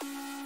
Bye.